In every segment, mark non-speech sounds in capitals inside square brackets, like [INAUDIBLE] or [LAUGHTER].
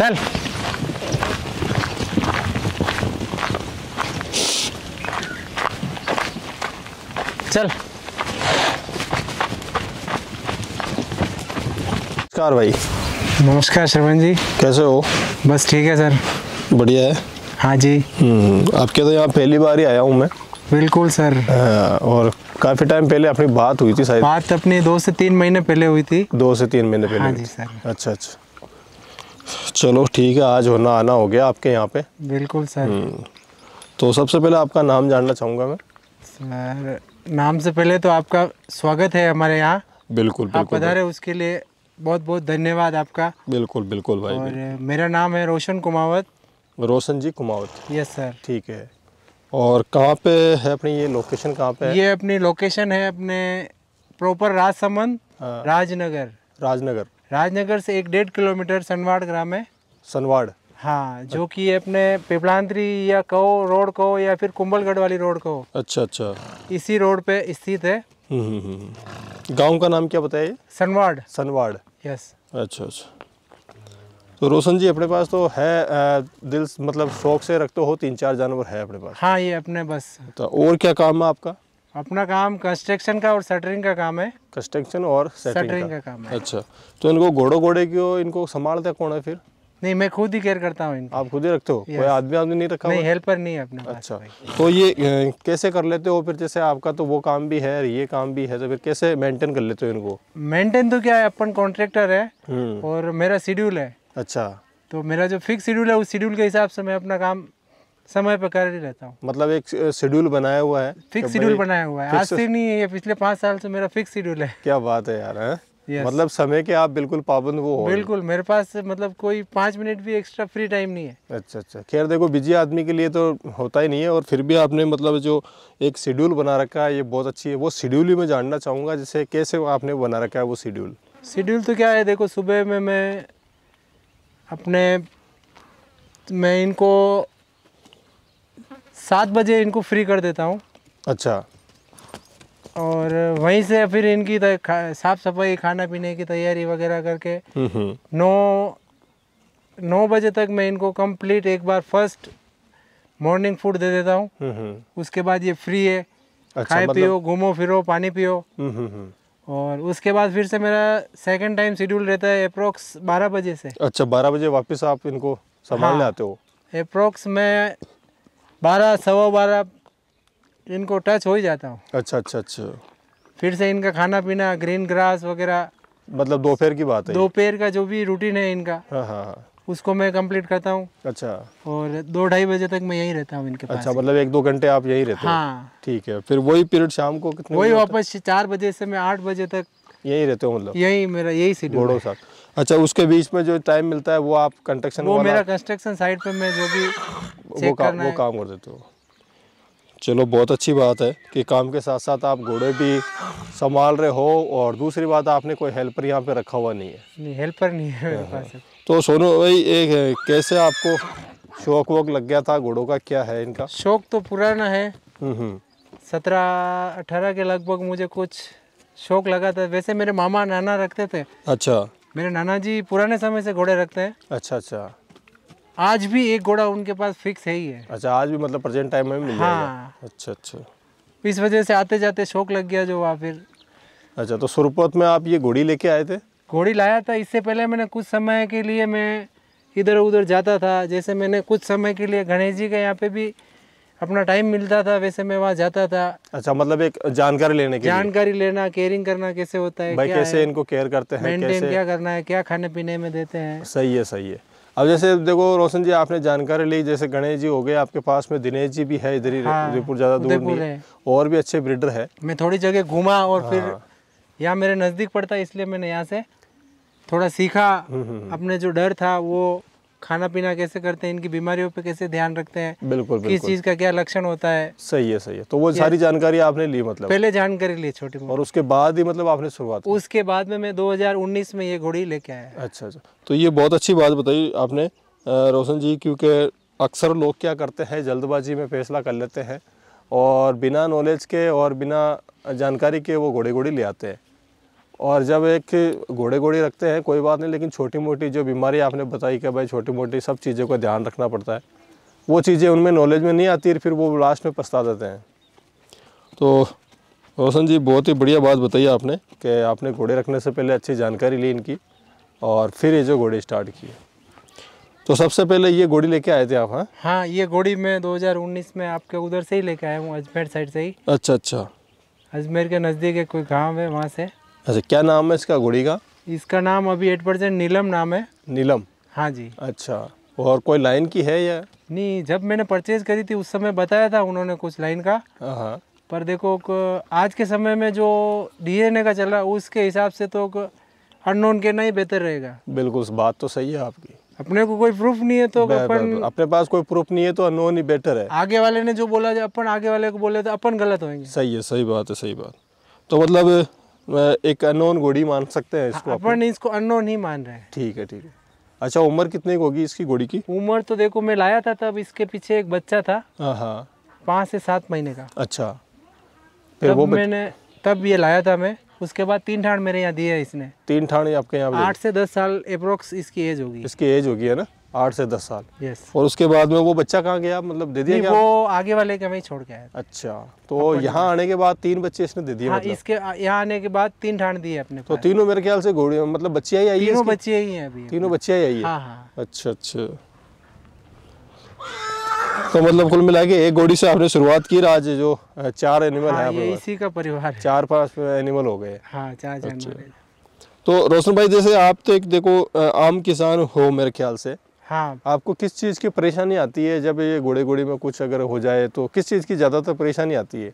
चल। चल। नमस्कार भाई। नमस्कार श्रवण जी। कैसे हो? बस ठीक है सर। बढ़िया है। हाँ जी। हम्म, आपके तो यहाँ पहली बार ही आया हूँ मैं। बिल्कुल सर। हाँ, और काफ़ी टाइम पहले अपनी बात हुई थी शायद। बात अपनी दो से तीन महीने पहले हुई थी। दो से तीन महीने पहले हाँ जी सर। अच्छा अच्छा। चलो ठीक है आज होना आना हो गया आपके यहाँ पे। बिल्कुल सर। हम्म, तो सबसे पहले आपका नाम जानना चाहूँगा मैं। सर नाम से पहले तो आपका स्वागत है हमारे यहाँ। बिल्कुल आप बिल्कुल पधारे उसके लिए बहुत बहुत धन्यवाद आपका। बिल्कुल बिल्कुल भाई और मेरा नाम है रोशन कुमावत। रोशन जी कुमावत। Yes sir. ठीक है। और कहाँ पे है अपनी ये लोकेशन कहाँ पे है? ये अपनी लोकेशन है अपने प्रॉपर राजसमंद हाँ। राजनगर। राजनगर। राजनगर से एक डेढ़ किलोमीटर सनवाड़ ग्राम है। सनवाड़। हाँ जो कि अपने पिपलांतरी या कहो रोड कहो या फिर कुंभलगढ़ वाली रोड कहो। अच्छा अच्छा। इसी रोड पे स्थित है। हम्म, हम्म, हम्म। गाँव का नाम क्या बताइए? सनवाड़। सनवाड़। यस। अच्छा अच्छा। तो रोशन जी अपने पास तो है दिल मतलब शौक से रखते हो तीन चार जानवर है अपने पास। हाँ ये अपने बस। तो और क्या काम है आपका? अपना काम कंस्ट्रक्शन का और शटरिंग का काम है। कंस्ट्रक्शन और सेटिंग शटरिंग का का काम है। अच्छा तो इनको घोड़ो घोड़े की इनको संभालते कौन है फिर? नहीं मैं खुद ही केयर करता हूँ आप खुद ही रखते हो? कोई आदमी आदमी नहीं रखा नहीं हेल्पर नहीं है अपने अच्छा तो ये कैसे कर लेते हो फिर? जैसे आपका तो वो काम भी है ये काम भी है तो फिर कैसे मेंटेन कर लेते हो इनको? मेंटेन तो क्या है अपन कॉन्ट्रेक्टर है हम्म। और मेरा शेड्यूल है। अच्छा। तो मेरा जो फिक्स शेड्यूल है उस शेड्यूल के हिसाब से मैं अपना काम समय पर कर ही रहता हूँ। मतलब एक शेड्यूल बनाया हुआ है फिक्स शेड्यूल बनाया हुआ है। आज से नहीं है ये पिछले पाँच साल से मेरा फिक्स शेड्यूल है। क्या बात है यार हैं? Yes. मतलब समय के आप बिल्कुल पाबंद वो हो। बिल्कुल मेरे पास मतलब कोई पाँच मिनट भी एक्स्ट्रा फ्री टाइम नहीं है। अच्छा अच्छा। खैर देखो बिज़ी आदमी के लिए तो होता ही नहीं है और फिर भी आपने मतलब जो एक शेड्यूल बना रखा है ये बहुत अच्छी है। वो शेड्यूल ही मैं जानना चाहूँगा जैसे कैसे आपने बना रखा है वो शेड्यूल? शेड्यूल तो क्या है देखो सुबह में मैं अपने मैं इनको सात बजे इनको फ्री कर देता हूँ। अच्छा। और वहीं से फिर इनकी साफ़ सफ़ाई खाना पीने की तैयारी वगैरह करके नौ नौ बजे तक मैं इनको कंप्लीट एक बार फ़र्स्ट मॉर्निंग फ़ूड दे देता हूँ। उसके बाद ये फ्री है। अच्छा खाए मतलब पियो घूमो फिरो पानी पियो। और उसके बाद फिर से मेरा सेकंड टाइम शेड्यूल रहता है अप्रोक्स बारह बजे से। अच्छा बारह बजे वापस आप इनको संभालने हाँ। आते हो? अप्रोक्स मैं बारह सवा बारह इनको टच हो ही जाता हूँ। अच्छा अच्छा अच्छा। फिर से इनका खाना पीना ग्रीन ग्रास वगैरह। मतलब दोपहर की बात है दोपहर का जो भी रूटीन है इनका हाँ हाँ हाँ। उसको मैं कंप्लीट करता हूँ। अच्छा। और दो ढाई बजे तक मैं यहीं रहता हूँ इनके पास। अच्छा मतलब एक दो घंटे आप यहीं रहते हाँ? ठीक है फिर वही पीरियड शाम को कितने वही वापस चार बजे से मैं आठ बजे तक? यहीं रहते हो मतलब? यही मेरा यही शेड्यूल घोड़ों साथ। अच्छा उसके बीच में जो टाइम मिलता है वो आप कंस्ट्रक्शन वो मेरा कंस्ट्रक्शन साइट पे मैं जो भी वो काम वो काम कर देते हो। चलो बहुत अच्छी बात है कि काम के साथ साथ आप घोड़े भी संभाल रहे हो और दूसरी बात आपने कोई हेल्पर यहाँ पे रखा हुआ नहीं है। नहीं हेल्पर नहीं है मेरे हाँ, पास तो सोनू भाई एक है, कैसे आपको शौक वोक लग गया था? घोड़ों का क्या है इनका? शौक तो पुराना है। हम्म हम्म। सत्रह अठारह के लगभग मुझे कुछ शौक लगा था। वैसे मेरे मामा नाना रखते थे। अच्छा। मेरे नाना जी पुराने समय से घोड़े रखते हैं। अच्छा अच्छा। आज भी एक घोड़ा उनके पास फिक्स है ही है। अच्छा आज भी मतलब प्रेजेंट टाइम में मिल हाँ। अच्छा अच्छा। इस वजह से आते जाते शौक लग गया जो वहाँ फिर। अच्छा तो सुरपोत में आप ये घोड़ी लेके आए थे? घोड़ी लाया था। इससे पहले मैंने कुछ समय के लिए मैं इधर उधर जाता था। जैसे मैंने कुछ समय के लिए गणेश जी के यहाँ पे भी अपना टाइम मिलता था वैसे मैं वहाँ जाता था। अच्छा मतलब एक जानकारी लेने के लिए? जानकारी लेना केयरिंग करना कैसे होता है भाई क्या कैसे है? इनको केयर करते हैं कैसे? क्या करना है क्या खाने पीने में देते हैं? सही है सही है। अब जैसे देखो रोशन जी आपने जानकारी ली जैसे गणेश जी हो गए आपके पास में दिनेश जी भी है इधर ही हाँ, उदयपुर ज़्यादा दूर नहीं है। और भी अच्छे ब्रिडर है मैं थोड़ी जगह घूमा और फिर हाँ। यहाँ मेरे नज़दीक पड़ता है इसलिए मैंने यहाँ से थोड़ा सीखा हम्म, अपने जो डर था वो खाना पीना कैसे करते हैं? इनकी बीमारियों पे कैसे ध्यान रखते हैं? बिल्कुल किस चीज़ का क्या लक्षण होता है? सही है सही है। तो वो सारी जानकारी आपने ली मतलब। पहले जानकारी ली छोटी और उसके बाद ही मतलब आपने शुरुआत उसके बाद में मैं 2019 में ये घोड़ी लेके आया। अच्छा अच्छा। तो ये बहुत अच्छी बात बताई आपने। रोशन जी क्योंकि अक्सर लोग क्या करते हैं जल्दबाजी में फैसला कर लेते हैं और बिना नॉलेज के और बिना जानकारी के वो घोड़े घोड़ी ले आते हैं। और जब एक घोड़े घोड़ी रखते हैं कोई बात नहीं लेकिन छोटी मोटी जो बीमारी आपने बताई कि भाई छोटी मोटी सब चीज़ों का ध्यान रखना पड़ता है वो चीज़ें उनमें नॉलेज में नहीं आती फिर वो लास्ट में पछता देते हैं। तो रोशन जी बहुत ही बढ़िया बात बताई आपने कि आपने घोड़े रखने से पहले अच्छी जानकारी ली इनकी और फिर ये जो घोड़े स्टार्ट किए। तो सबसे पहले ये घोड़ी लेके आए थे आप हाँ? हाँ ये घोड़ी मैं 2019 में आपके उधर से ही लेके आया हूँ अजमेर साइड से ही। अच्छा अच्छा। अजमेर के नज़दीक एक कोई गाँव है वहाँ से। अच्छा क्या नाम है इसका घोड़ी का? इसका नाम अभी एट परसेंट नीलम नाम है। नीलम? हाँ जी। अच्छा और कोई लाइन की है या? नहीं जब मैंने परचेज करी थी उस समय बताया था उन्होंने कुछ लाइन का। हाँ हाँ। पर देखो आज के समय में जो डीएनए का चल रहा है उसके हिसाब से तो अननोन के नहीं बेहतर रहेगा। बिल्कुल बात तो सही है आपकी। अपने को कोई प्रूफ नहीं है तो अपन अपने पास कोई प्रूफ नहीं है तो अनोन ही बेटर है। आगे वाले ने जो बोला अपन आगे वाले को बोले तो अपन गलत होंगे सही है सही बात है सही बात। तो मतलब एक अनोन घोड़ी मान सकते हैं इसको अपन अपन इसको अननोन ही मान रहे हैं। ठीक है ठीक है। अच्छा उम्र कितनी की होगी इसकी घोड़ी की? उम्र तो देखो मैं लाया था तब इसके पीछे एक बच्चा था। हाँ हाँ। पाँच से सात महीने का। अच्छा। फिर तब वो मैंने तब ये लाया था मैं। उसके बाद तीन ठाण मेरे यहाँ दिए है इसने। तीन ठाणे आपके यहाँ आठ से दस साल अप्रोक्स इसकी एज होगी। इसकी एज होगी है ना? आठ से दस साल। यस और उसके बाद में वो बच्चा कहाँ गया? मतलब दे दिया वो आगे वाले के वहीं छोड़ के आया अच्छा तो यहाँ आने के बाद तीन बच्चे इसने दे दिए हाँ मतलब? इसके यहाँ आने के बाद तीन ठाण दिए अपने तो तीनों मेरे ख्याल से घोड़ी मतलब बच्चियाँ ही आई है तीनों इसकी? बच्चे ही हैं अभी। तीनों बच्चियाँ ही आई है? हाँ हाँ। अच्छा अच्छा। तो मतलब कुल मिला के एक घोड़ी से आपने शुरुआत की आज जो चार एनिमल है हाँ इसी का परिवार चार पाँच एनिमल हो गए। हाँ चार अच्छा। तो रोशन भाई जैसे आप तो एक देखो आम किसान हो मेरे ख्याल से। हाँ। आपको किस चीज़ की परेशानी आती है जब ये घोड़े घोड़ी में कुछ अगर हो जाए तो किस चीज़ की ज़्यादातर परेशानी आती है?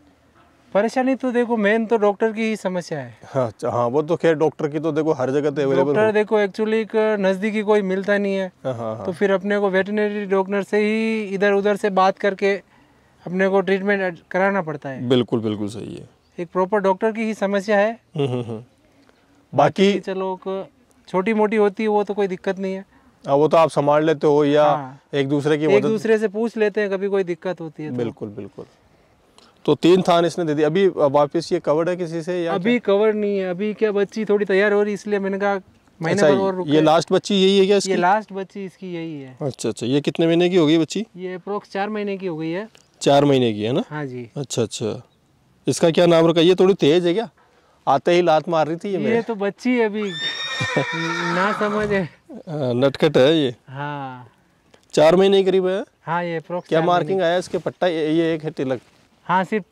परेशानी तो देखो मेन तो डॉक्टर की ही समस्या है। हाँ हाँ वो तो खैर डॉक्टर की तो देखो हर जगह तो अवेलेबल डॉक्टर देखो एक्चुअली नज़दीकी कोई मिलता नहीं है। हाँ हाँ तो हाँ फिर अपने को वेटनरी डॉक्टर से ही इधर उधर से बात करके अपने को ट्रीटमेंट कराना पड़ता है। बिल्कुल बिल्कुल सही है। एक प्रॉपर डॉक्टर की ही समस्या है। हम्म, हम्म, हम्म। बाकी चलो छोटी मोटी होती है वो तो कोई दिक्कत नहीं है। हाँ, वो तो आप संभाल लेते हो या हाँ। एक दूसरे की एक दूसरे से पूछ लेते हैं कभी कोई दिक्कत होती है तो। बिल्कुल बिल्कुल। तो तीन थान इसने दे दिया अभी वापस ये कवर्ड है किसी से या अभी कवर नहीं है। अभी क्या बच्ची थोड़ी तैयार हो रही इसलिए मैंने कहा महीने अच्छा और ये लास्ट बच्ची यही है क्या इसकी? ये लास्ट बच्ची इसकी यही है। अच्छा अच्छा ये कितने महीने की होगी बच्ची? ये अप्रोक्स चार महीने की हो गई है। चार महीने की है ना? हाँ जी। अच्छा अच्छा। इसका क्या नाम रखा? ये थोड़ी तेज है क्या? आते ही लात मार रही थी ये ये तो बच्ची है अभी। ना समझ है। हाँ, नटखट है ये। हाँ। चार महीने करीब है। हाँ ये क्या मार्किंग आया इसके? पट्टा ये एक है तिलक। हाँ सिर्फ़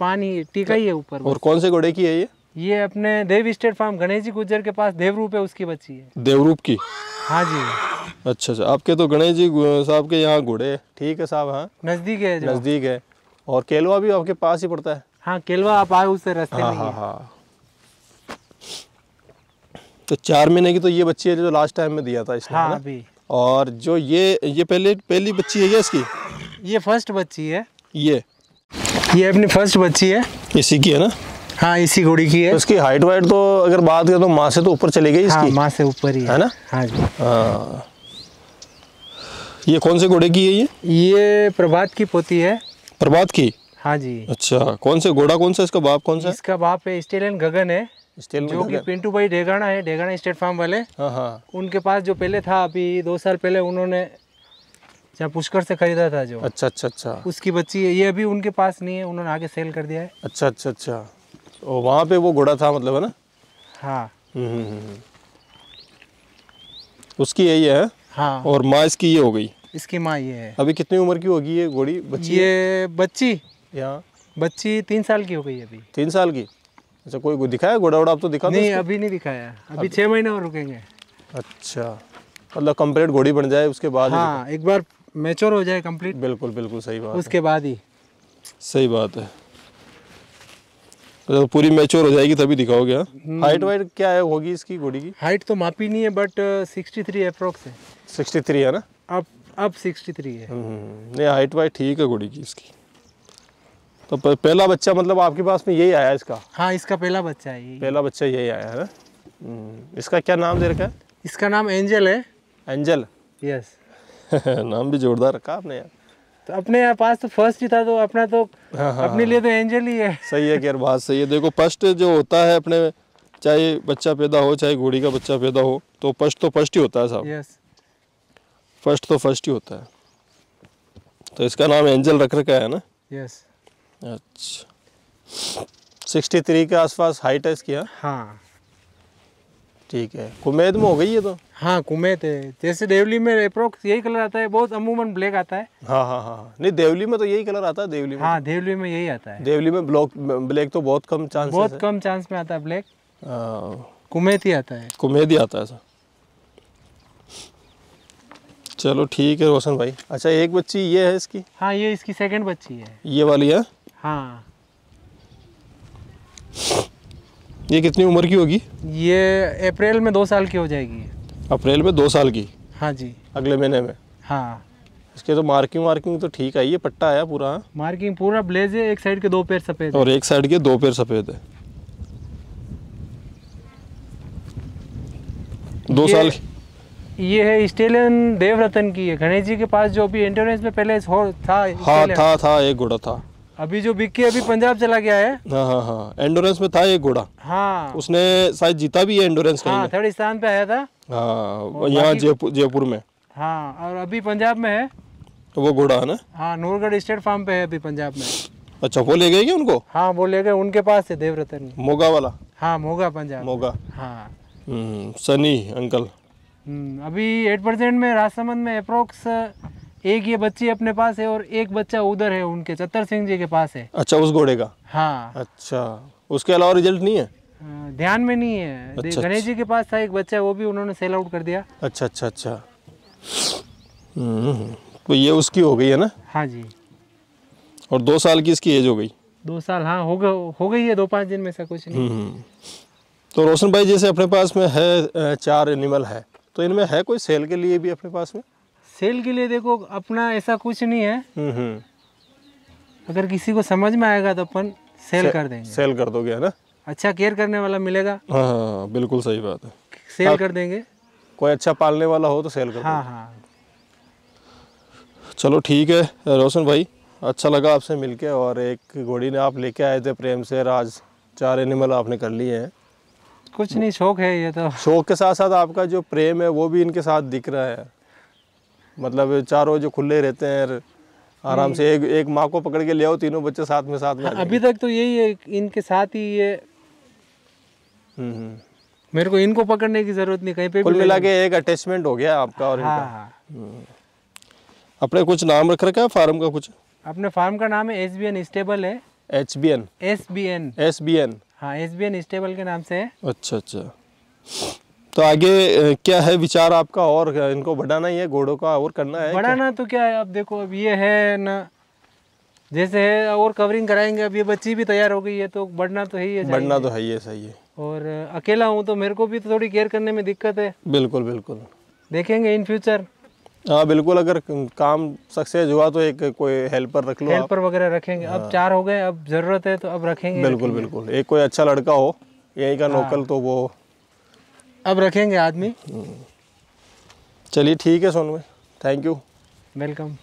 पानी टीका ही है ऊपर और कौन से घोड़े की है ये? ये अपने देव स्टेट फार्म गणेश जी गुज्जर के पास देवरूप है उसकी बच्ची है। देवरूप की? हाँ जी। अच्छा अच्छा आपके तो गणेश जी साहब के यहाँ घोड़े। ठीक है साहब हाँ। नज़दीक है नज़दीक है। और केलवा भी आपके पास ही पड़ता है? हाँ केलवा आप आए उससे रास्ते हाँ में हाँ हाँ तो चार महीने की तो ये बच्ची है जो लास्ट टाइम में दिया था इसने हाँ? अभी। और जो ये ये पहले पहली बच्ची है क्या इसकी? ये फ़र्स्ट बच्ची है। ये? ये अपनी फ़र्स्ट बच्ची है। इसी की है ना? हाँ इसी घोड़ी की है। तो इसकी हाइट वाइट तो अगर बात करें तो माँ से तो ऊपर चली गई इसकी। हाँ माँ से ऊपर ही है। है ना? हाँ जी। हाँ। ये कौन से घोड़े की है ये? ये प्रभात की पोती है। प्रभात की? हाँ जी। अच्छा कौन से घोड़ा कौन सा इसका बाप कौन सा इसका बाप है स्टेलियन गगन है जो कि पिंटू भाई डेगाना है डेगाना स्टेट फार्म वाले। हाँ हाँ। उनके पास जो पहले था अभी दो साल पहले उन्होंने जहाँ पुष्कर से खरीदा था जो। अच्छा अच्छा अच्छा। उसकी बच्ची है ये अभी उनके पास नहीं है उन्होंने आगे सेल कर दिया है। अच्छा अच्छा अच्छा। और वहाँ पे वो घोड़ा था मतलब है ना? हाँ। हम्म, हम्म, हम्म। उसकी यही है हाँ? और माँ इसकी ये हो गई। इसकी माँ ये है। अभी कितनी उम्र की होगी ये घोड़ी? बच्ची ये बच्ची। यहाँ? बच्ची तीन साल की हो गई अभी। तीन साल की? अच्छा कोई दिखाया घोड़ा वोड़ा? आप तो दिखा नहीं अभी नहीं दिखाया। अभी छह महीने और रुकेंगे। अच्छा। मतलब कंप्लीट घोड़ी बन जाए उसके बाद हाँ एक बार मैच्योर हो जाए कंप्लीट बिल्कुल बिल्कुल सही बात उसके बाद ही। सही बात है। तो पूरी मैच्योर हो जाएगी तभी दिखाओगे हाइट वाइट क्या है होगी इसकी घोड़ी की? हाइट तो मापी नहीं है बट सिक्सटी थ्री अप्रोक्स है। सिक्सटी थ्री है ना? अब अब सिक्सटी थ्री है। हम्म, नहीं हाइट वाइट ठीक है घोड़ी की इसकी। तो पहला बच्चा मतलब आपके पास में यही आया इसका? हाँ इसका पहला बच्चा है पहला बच्चा यही आया है ना? हम्म, इसका क्या नाम दे रखा है? इसका नाम एंजल है। एंजल। यस [LAUGHS] नाम भी जोरदार रखा आपने यार। तो अपने यहाँ पास तो फ़र्स्ट ही था तो अपना तो हाँ हाँ अपने लिए तो एंजल ही है। सही है यार बात सही है। देखो फ़र्स्ट जो होता है अपने चाहे बच्चा पैदा हो चाहे घोड़ी का बच्चा पैदा हो तो फ़र्स्ट तो फ़र्स्ट ही होता है साहब यस फ़र्स्ट तो फ़र्स्ट ही होता है। तो इसका नाम एंजल रख रखा है ना? यस अच्छा। सिक्सटी थ्री के आसपास हाइट है इसकी हाँ? हाँ। ठीक है। कुमेद में हो गई है तो? हाँ कुमेत है जैसे देवली में अप्रोक्स यही कलर आता है बहुत अमूमन ब्लैक आता है। हाँ हाँ हाँ हाँ। नहीं देवली में तो यही कलर आता है देवली में हाँ देवली में यही आता है। देवली में ब्लॉक ब्लैक तो बहुत कम चांस बहुत कम चांस में आता है ब्लैक है कुमेत ही आता है। कुमेद ही आता है ऐसा। चलो ठीक है रोशन भाई। अच्छा एक बच्ची ये है इसकी? हाँ ये इसकी सेकंड बच्ची है। ये वाली है? हाँ। ये कितनी उम्र की होगी? ये अप्रैल में दो साल की हो जाएगी। अप्रैल में दो साल की। हाँ जी। अगले महीने में। हाँ। इसके तो मार्किंग वार्किंग तो ठीक आई है पट्टा आया पूरा हाँ? मार्किंग पूरा ब्लेज है एक साइड के दो पैर सफ़ेद और एक साइड के दो पैर सफ़ेद है। दो ये- साल ये है स्टेलियन देवरतन की है गणेश जी के पास जो अभी एंट्रेंस में पहले हो था हाँ था था एक घोड़ा था। अभी जो बिक्की अभी पंजाब चला गया है। हाँ हाँ हाँ। एंडोरेंस में था एक घोड़ा। हाँ। उसने शायद जीता भी है एंडोरेंस हाँ थर्ड स्थान पे आया था। हाँ यहाँ जयपुर जयपुर में। हाँ और अभी पंजाब में है? तो वो घोड़ा है? ना हाँ नूरगढ़ स्टेट फार्म पे है अभी पंजाब में। अच्छा वो ले गए क्या उनको? हाँ वो ले गए उनके पास है देवरतन। मोगा वाला? हाँ मोगा पंजाब। मोगा। हाँ। हम्म, सनी अंकल। हम्म, अभी एट परसेंट में राजसमंद में अप्रोक्स एक ये बच्ची अपने पास है और एक बच्चा उधर है उनके चतर सिंह जी के पास है। अच्छा उस घोड़े का? हाँ। अच्छा उसके अलावा रिज़ल्ट नहीं है? ध्यान में नहीं है। अच्छा, गणेश जी के पास था एक बच्चा वो भी उन्होंने सेल आउट कर दिया। अच्छा अच्छा अच्छा। हम्म, तो ये उसकी हो गई है ना? हाँ जी। और दो साल की इसकी एज हो गई? दो साल हाँ हो हो गई है दो पाँच दिन में से कुछ नहीं। हम्म। तो रोशन भाई जैसे अपने पास में है चार एनिमल है तो इनमें है कोई सेल के लिए भी अपने पास में? सेल के लिए देखो अपना ऐसा कुछ नहीं है। हम्म हम्म। अगर किसी को समझ में आएगा तो अपन सेल कर देंगे। सेल कर दोगे है ना? अच्छा केयर करने वाला मिलेगा? हाँ हाँ बिल्कुल सही बात है। सेल कर देंगे? कोई अच्छा पालने वाला हो तो सेल कर हाँ हाँ। चलो ठीक है रोशन भाई अच्छा लगा आपसे मिलके और एक घोड़ी ने आप लेके आए थे प्रेम से आज चार एनिमल आपने कर लिए हैं। कुछ नहीं शौक है ये तो। शौक के साथ साथ आपका जो प्रेम है वो भी इनके साथ दिख रहा है। मतलब चारों जो खुले रहते हैं आराम से एक एक माँ को पकड़ के ले आओ तीनों बच्चे साथ में साथ में अभी तक तो यही है इनके साथ ही ये। मेरे को इनको पकड़ने की ज़रूरत नहीं कहीं पे कुल भी मिला के एक अटैचमेंट हो गया आपका और हाँ इनका हाँ अपने कुछ नाम रख रखा है? फार्म का कुछ? अपने फार्म का नाम है एस बी एन स्टेबल है। H B N S B N S B N हाँ एस बी एन स्टेबल के नाम से है। अच्छा अच्छा। तो आगे क्या है विचार आपका? और इनको बढ़ाना ही है घोड़ों का और करना है बढ़ाना तो क्या है? अब देखो अब ये है ना जैसे है और कवरिंग कराएँगे अब ये बच्ची भी तैयार हो गई है तो बढ़ना तो है ही है बढ़ना तो है ही है सही है। और अकेला हूँ तो मेरे को भी तो थोड़ी केयर करने में दिक्कत है। बिल्कुल बिल्कुल। देखेंगे इन फ्यूचर हाँ बिल्कुल अगर काम सक्सेस हुआ तो एक कोई हेल्पर रख लो हेल्पर वगैरह रखेंगे। अब चार हो गए अब ज़रूरत है तो अब रखेंगे बिल्कुल बिल्कुल। एक कोई अच्छा लड़का हो यहीं का लोकल तो वो अब रखेंगे आदमी। चलिए ठीक है सोनू थैंक यू वेलकम